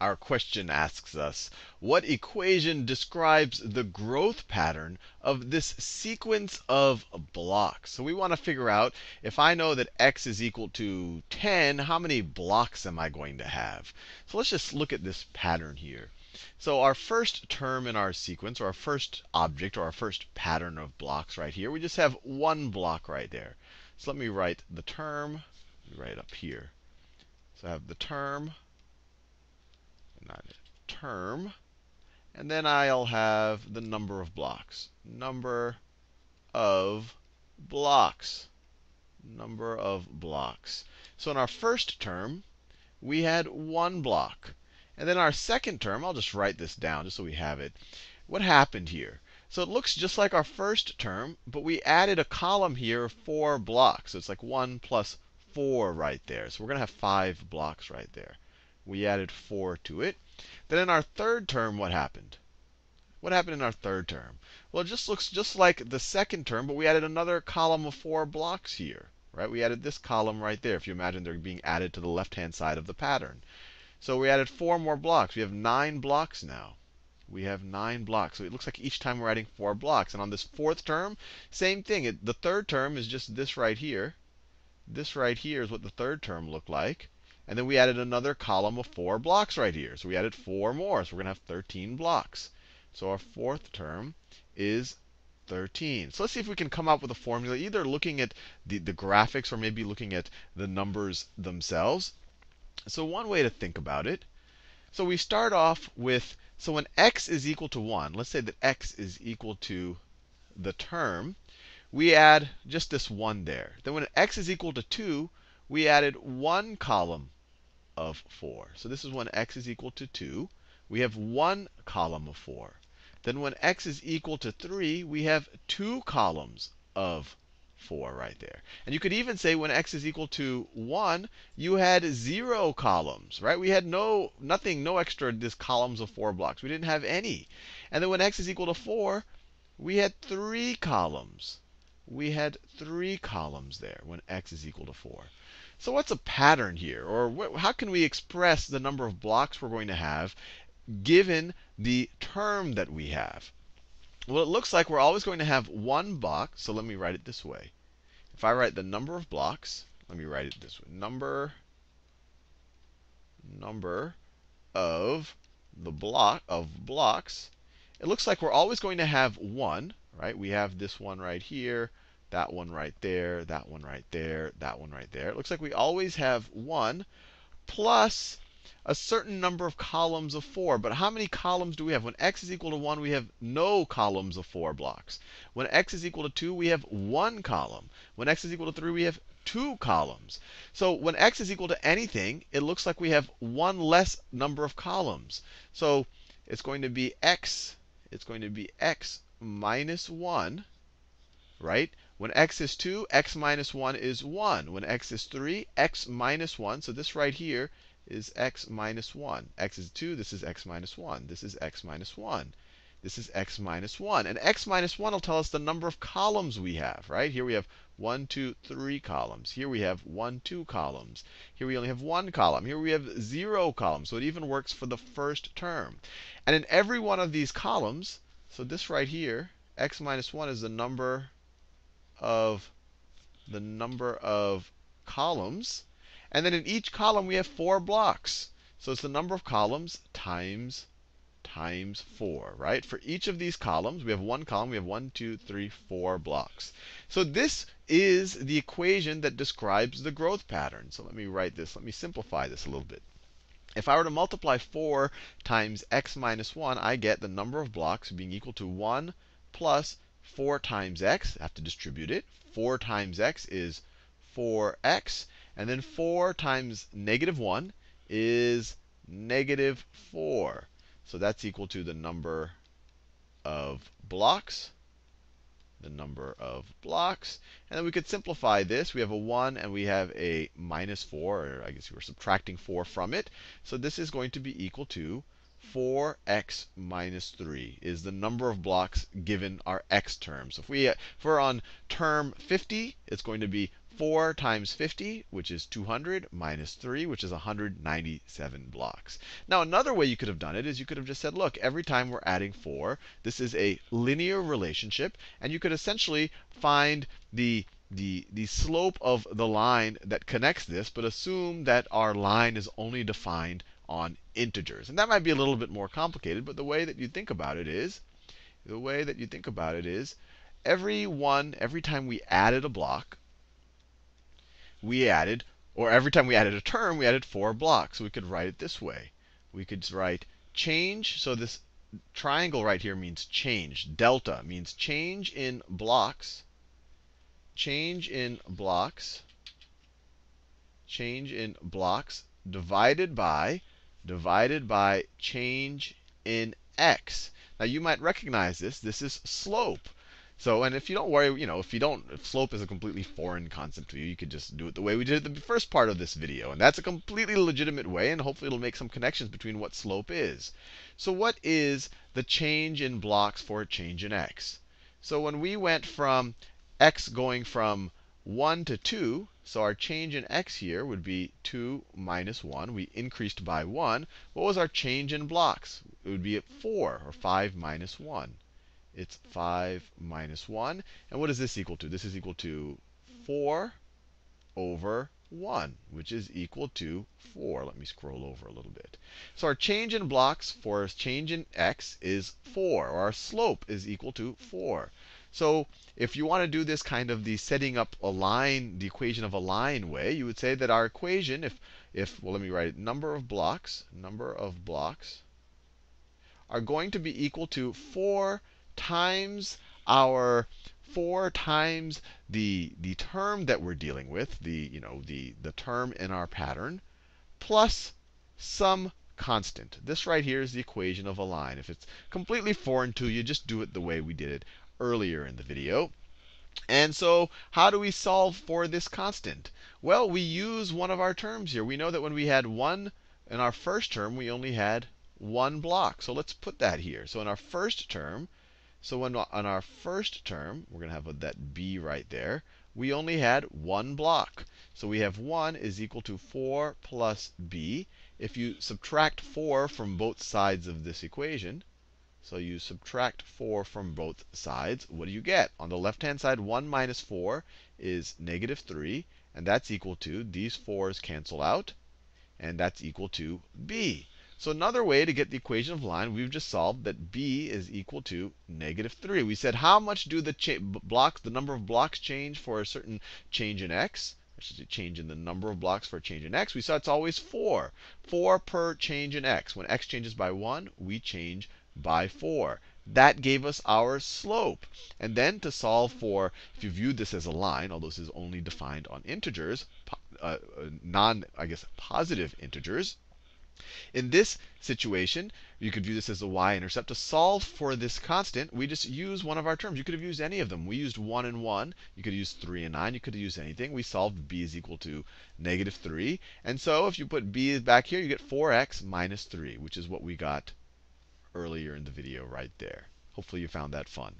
our question asks us, what equation describes the growth pattern of this sequence of blocks? So we want to figure out if I know that x is equal to 10, how many blocks am I going to have? So let's just look at this pattern here. So our first term in our sequence, or our first object, or our first pattern of blocks right here, we just have one block right there. So let me write the term right up here. So I have the term, not term, and then I'll have the number of blocks. Number of blocks. Number of blocks. So in our first term, we had one block. And then our second term, I'll just write this down just so we have it. What happened here? So it looks just like our first term, but we added a column here of four blocks. So it's like 1 plus 4 right there. So we're going to have 5 blocks right there. We added 4 to it. Then in our third term, what happened? What happened in our third term? Well, it just looks just like the second term, but we added another column of 4 blocks here. Right? We added this column right there, if you imagine they're being added to the left-hand side of the pattern. So we added four more blocks. We have nine blocks now. We have nine blocks. So it looks like each time we're adding four blocks. And on this fourth term, same thing. It, the third term is just this right here. This right here is what the third term looked like. And then we added another column of four blocks right here. So we added four more. So we're going to have 13 blocks. So our fourth term is 13. So let's see if we can come up with a formula, either looking at the, the graphics or maybe looking at the numbers themselves. So one way to think about it, so we start off with, so when x is equal to 1, let's say that x is equal to the term, we add just this 1 there. Then when x is equal to 2, we added one column of 4. So this is when x is equal to 2. We have one column of 4. Then when x is equal to 3, we have two columns of 4 right there. And you could even say when x is equal to 1, you had zero columns, right? We had no nothing, no extra this columns of 4 blocks. We didn't have any. And then when x is equal to 4, we had three columns. We had three columns there when x is equal to 4. So what's a pattern here? Or how can we express the number of blocks we're going to have given the term that we have? Well, it looks like we're always going to have one block. So let me write it this way. If I write the number of blocks, let me write it this way. Number, number of the block of blocks. It looks like we're always going to have one, right? We have this one right here, that one right there, that one right there, that one right there. It looks like we always have one plus a certain number of columns of 4. But how many columns do we have? When x is equal to 1, we have no columns of 4 blocks. When x is equal to 2, we have one column. When x is equal to 3, we have two columns. So when x is equal to anything, it looks like we have one less number of columns. So it's going to be x, it's going to be x minus 1, right? When x is 2, x minus 1 is 1. When x is 3, x minus 1. So this right here is x minus 1. x is 2, this is x minus 1. This is x minus 1. This is x minus 1. And x minus 1 will tell us the number of columns we have, right? Here we have 1, 2, 3 columns. Here we have 1, 2 columns. Here we only have one column. Here we have 0 columns. So it even works for the first term. And in every one of these columns, so this right here, x minus 1 is the number of the number of columns and then in each column, we have four blocks. So it's the number of columns times times 4, right? For each of these columns, we have one column. We have one, two, three, four blocks. So this is the equation that describes the growth pattern. So let me write this. Let me simplify this a little bit. If I were to multiply 4 times x minus 1, I get the number of blocks being equal to 1 plus 4 times x. I have to distribute it. 4 times x is 4x. And then 4 times negative 1 is negative 4. So that's equal to the number of blocks. The number of blocks. And then we could simplify this. We have a 1 and we have a minus 4. Or I guess we're subtracting 4 from it. So this is going to be equal to 4x minus 3 is the number of blocks given our x term. So if, we, uh, if we're on term 50, it's going to be 4 times 50, which is 200, minus 3, which is 197 blocks. Now, another way you could have done it is you could have just said, look, every time we're adding 4, this is a linear relationship. And you could essentially find the the, the slope of the line that connects this, but assume that our line is only defined on integers. And that might be a little bit more complicated, but the way that you think about it is, the way that you think about it is, every one, every time we added a block, we added, or every time we added a term, we added four blocks. So we could write it this way. We could write change. So this triangle right here means change. Delta means change in blocks change in blocks, change in blocks divided by, divided by change in x. Now you might recognize this. This is slope. So, and if you don't worry, you know, if you don't, if slope is a completely foreign concept to you, you could just do it the way we did the first part of this video. And that's a completely legitimate way, and hopefully it'll make some connections between what slope is. So what is the change in blocks for a change in x? So when we went from x going from 1 to 2, so our change in x here would be 2 minus 1. We increased by 1. What was our change in blocks? It would be at 4, or 5 minus 1. It's 5 minus 1. And what is this equal to? This is equal to 4 over 1, which is equal to 4. Let me scroll over a little bit. So our change in blocks for change in x is 4, or our slope is equal to 4. So if you want to do this kind of the setting up a line, the equation of a line way, you would say that our equation, if, if well, let me write it, number of blocks, number of blocks, are going to be equal to 4 times our 4 times the, the term that we're dealing with, the, you know, the, the term in our pattern, plus some constant. This right here is the equation of a line. If it's completely foreign to you, just do it the way we did it earlier in the video. And so how do we solve for this constant? Well, we use one of our terms here. We know that when we had 1 in our first term, we only had one block. So let's put that here. So in our first term, so when on our first term, we're going to have that b right there, we only had one block. So we have 1 is equal to 4 plus b. If you subtract 4 from both sides of this equation, so you subtract 4 from both sides. What do you get? On the left-hand side, 1 minus 4 is negative 3. And that's equal to, these 4's cancel out. And that's equal to b. So another way to get the equation of line, we've just solved that b is equal to negative 3. We said how much do the blocks, the number of blocks change for a certain change in x? Or should say change in the number of blocks for a change in x? We saw it's always 4. 4 per change in x. When x changes by 1, we change by 4. That gave us our slope. And then to solve for, if you viewed this as a line, although this is only defined on integers, uh, uh, non, I guess, positive integers, in this situation, you could view this as the y-intercept. To solve for this constant, we just use one of our terms. You could have used any of them. We used 1 and 1. You could use 3 and 9. You could have used anything. We solved b is equal to negative 3. And so if you put b back here, you get 4x minus 3, which is what we got earlier in the video right there. Hopefully you found that fun.